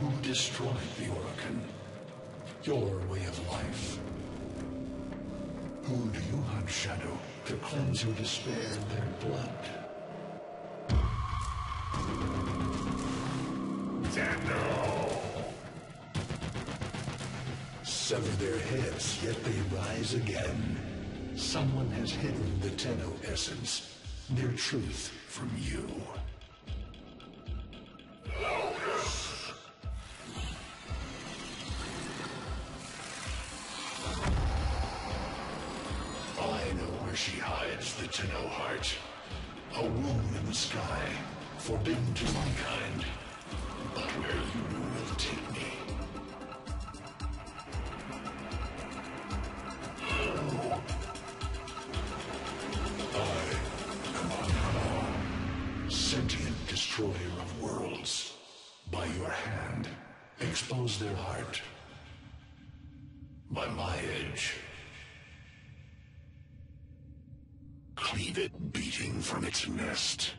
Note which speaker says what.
Speaker 1: who destroyed the Orokin. Your way of life. Who do you hunt, Shadow, to cleanse your despair in their blood? Tenno! Sever their heads, yet they rise again. Someone has hidden the Tenno essence, their truth from you. She hides the Tenno heart. A womb in the sky, forbidden to mankind. But where you will take me. Sentient destroyer of worlds. By your hand, expose their heart. By my edge, cleave it beating from its nest.